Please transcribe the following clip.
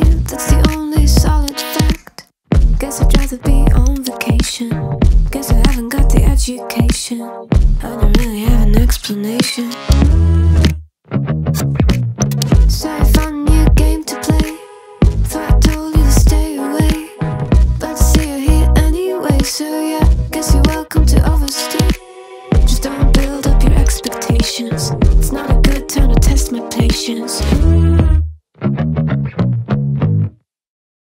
that's the only solid fact. Guess I'd rather be on vacation. Guess I haven't got the education. I don't really have an explanation. So I found a new game to play. Thought I told you to stay away. But I see you here anyway, so yeah. Guess you're welcome to overstay. Just don't build up your expectations. It's not a good time to test my patience.